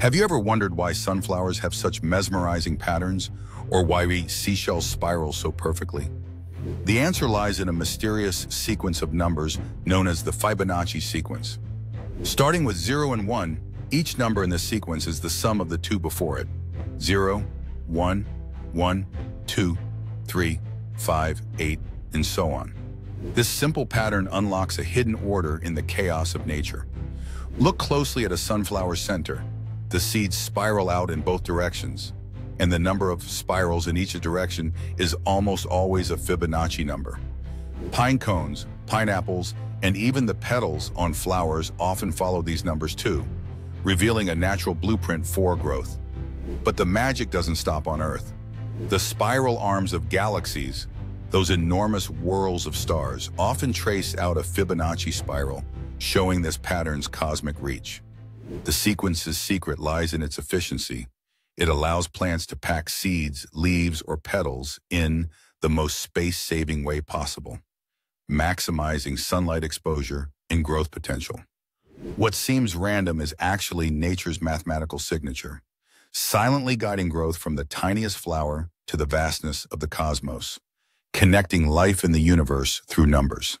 Have you ever wondered why sunflowers have such mesmerizing patterns or why we seashells spiral so perfectly? The answer lies in a mysterious sequence of numbers known as the Fibonacci sequence. Starting with 0 and 1, each number in the sequence is the sum of the two before it. 0, 1, 1, 2, 3, 5, 8, and so on. This simple pattern unlocks a hidden order in the chaos of nature. Look closely at a sunflower center. The seeds spiral out in both directions, and the number of spirals in each direction is almost always a Fibonacci number. Pine cones, pineapples, and even the petals on flowers often follow these numbers too, revealing a natural blueprint for growth. But the magic doesn't stop on Earth. The spiral arms of galaxies, those enormous whirls of stars, often trace out a Fibonacci spiral, showing this pattern's cosmic reach. The sequence's secret lies in its efficiency. It allows plants to pack seeds, leaves, or petals in the most space-saving way possible, maximizing sunlight exposure and growth potential. What seems random is actually nature's mathematical signature, silently guiding growth from the tiniest flower to the vastness of the cosmos, connecting life in the universe through numbers.